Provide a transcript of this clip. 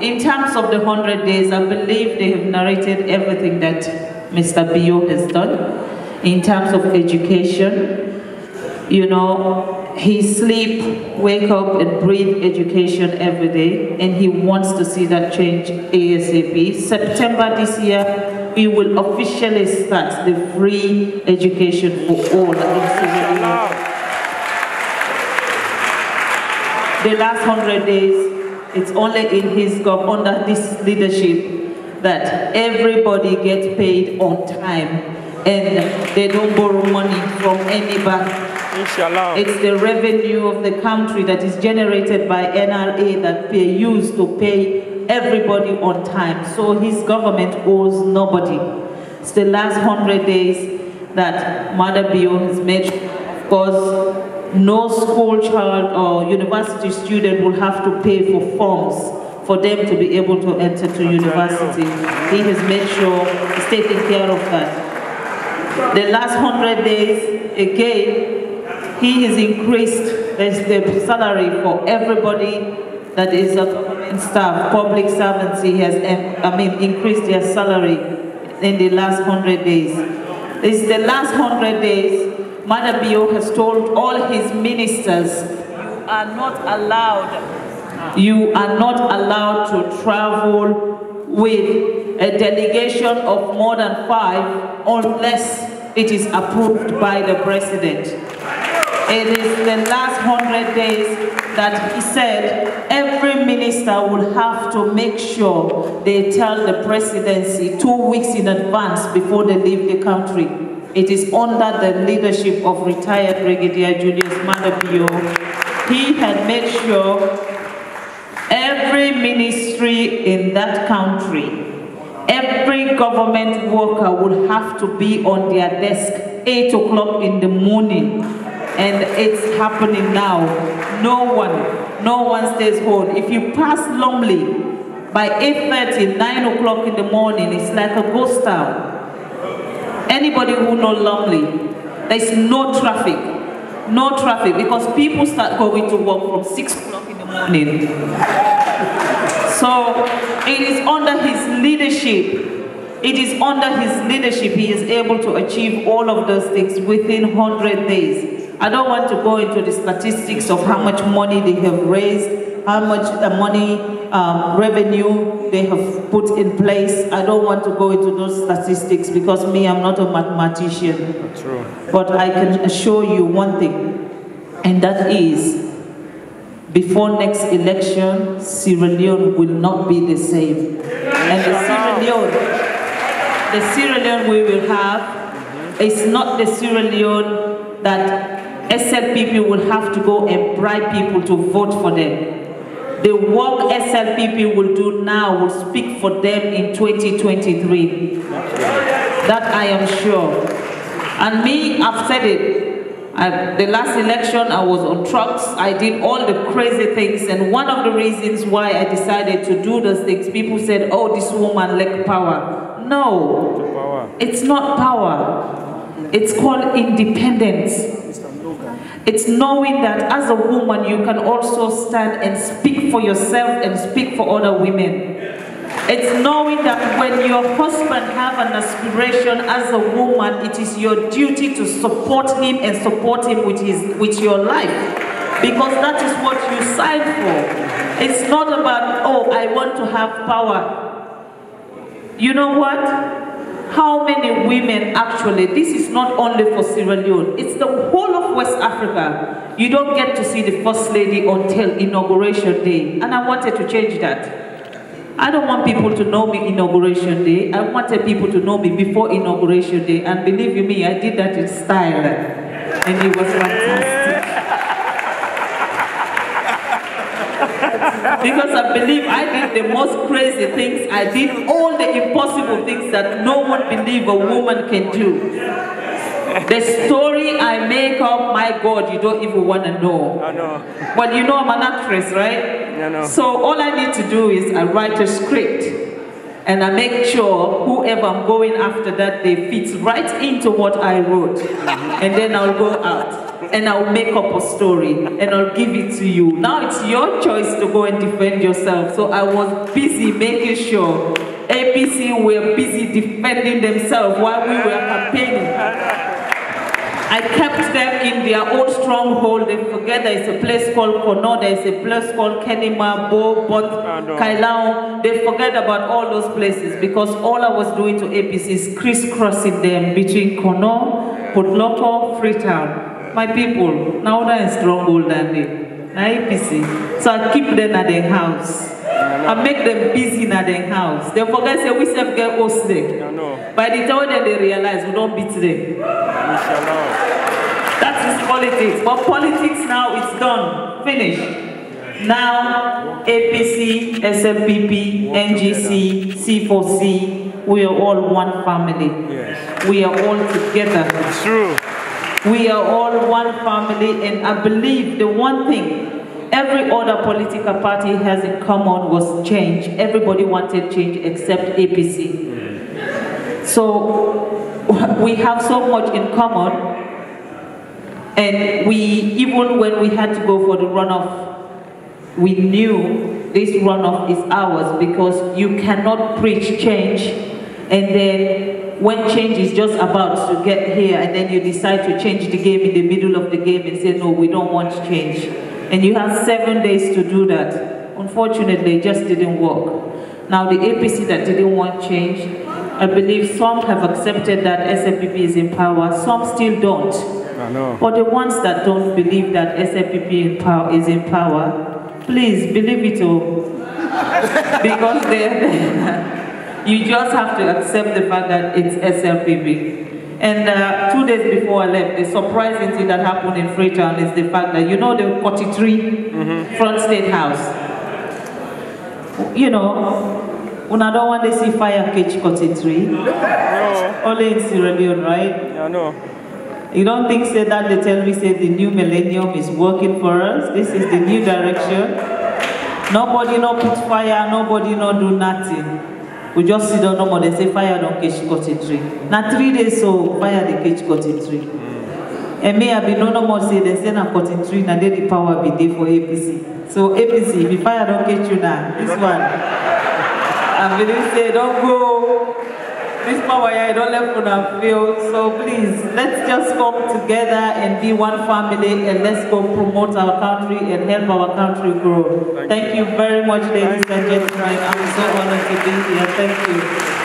In terms of the 100 days, I believe they have narrated everything that Mr. Bio has done in terms of education. You know, he sleep, wake up and breathe education every day and he wants to see that change ASAP. September this year, we will officially start the free education for all in. The last 100 days, it's only in his gov under this leadership that everybody gets paid on time and they don't borrow money from any bank. Inshallah. It's the revenue of the country that is generated by NRA that they use to pay everybody on time. So his government owes nobody. It's the last hundred days that Maada Bio has made, of course, no school child or university student will have to pay for forms for them to be able to enter to university. He has made sure he's taking care of that. The last hundred days, again, he has increased the salary for everybody that is a government staff, public servants. He has, I mean, increased their salary in the last hundred days. It's the last hundred days Maada Bio has told all his ministers, you are not allowed, you are not allowed to travel with a delegation of more than five unless it is approved by the president. It is the last hundred days that he said every minister will have to make sure they tell the presidency two weeks in advance before they leave the country. It is under the leadership of retired Brigadier Julius Maada Bio. He had made sure every ministry in that country, every government worker would have to be on their desk 8 o'clock in the morning. And it's happening now. No one, no one stays home. If you pass Lumley by 8.30, 9 o'clock in the morning, it's like a ghost town. Anybody who knows Lumley, there's no traffic. No traffic because people start going to work from 6 o'clock in the morning. So it is under his leadership it is under his leadership he is able to achieve all of those things within 100 days. I don't want to go into the statistics of how much money they have raised, how much the money um, revenue they have put in place. I don't want to go into those statistics because me, I'm not a mathematician. True. But I can assure you one thing, and that is, before next election, Sierra Leone will not be the same. And the Sierra Leone, the Sierra Leone we will have is not the Sierra Leone that SLPP will have to go and bribe people to vote for them. The work SLPP will do now will speak for them in 2023. That I am sure. And me, I've said it. I, the last election, I was on trucks. I did all the crazy things. And one of the reasons why I decided to do those things, people said, oh, this woman lack power. No, it's not power. It's called independence. It's knowing that as a woman, you can also stand and speak for yourself and speak for other women. It's knowing that when your husband have an aspiration as a woman, it is your duty to support him and support him with, his, with your life. Because that is what you signed for. It's not about, oh, I want to have power. You know what? How many women actually, this is not only for Sierra Leone, it's the whole of West Africa. You don't get to see the First Lady until Inauguration Day. And I wanted to change that. I don't want people to know me Inauguration Day. I wanted people to know me before Inauguration Day. And believe you me, I did that in style. And it was fantastic. Because I believe I did the most crazy things. I did all the impossible things that no one believe a woman can do. The story I make up, my God, you don't even want to know. I know. But you know I'm an actress, right? I know. So all I need to do is I write a script and I make sure whoever I'm going after that day fits right into what I wrote. And then I'll go out. And I'll make up a story and I'll give it to you. Now it's your choice to go and defend yourself. So I was busy making sure APC were busy defending themselves while we were campaigning. I kept them in their own stronghold. They forget there is a place called Kono, there is a place called Kenema, Bo, Bot, Kailahun. They forget about all those places because all I was doing to APC is crisscrossing them between Kono, Port Loko, Freetown. My people, now that is stronghold than they. APC. So I keep them at their house. I make them busy in their house. They forget say we self get hosted. By the time that they realize we don't beat them. That is politics. But politics now is done. Finished. Now, APC, SLPP, NGC, C4C, we are all one family. Yes. We are all together. It's true. We are all one family, and I believe the one thing every other political party has in common was change. Everybody wanted change except APC. So we have so much in common, and we, even when we had to go for the runoff, we knew this runoff is ours because you cannot preach change and then when change is just about to get here and then you decide to change the game in the middle of the game and say, no, we don't want change. And you have seven days to do that. Unfortunately, it just didn't work. Now the APC that didn't want change, I believe some have accepted that SLPP is in power, some still don't. I know. For the ones that don't believe that SLPP in power, is in power, please believe it oh. all. because they, you just have to accept the fact that it's SLPP. And uh, two days before I left, the surprising thing that happened in Freetown is the fact that, you know the 43 Mm-hmm. Front State House? You know, when I don't want to see fire catch 43, No. only in Sierra Leone, right? I know. You don't think say that they tell me say the new millennium is working for us? This is the new direction. Nobody no put fire, nobody no do nothing. We just sit down no more, they say fire don't catch cotton tree. Now three days so fire they catch cotton tree. And me I be no no more say they say na cotton tree, now they the power be there for APC. So APC, if fire don't catch you now, this one. I believe say don't go this power I don't let una feel. So please, let's just come together and be one family and let's go promote our country and help our country grow. Thank Thank, you. very much, ladies and gentlemen. I'm so honored to be here. Thank you.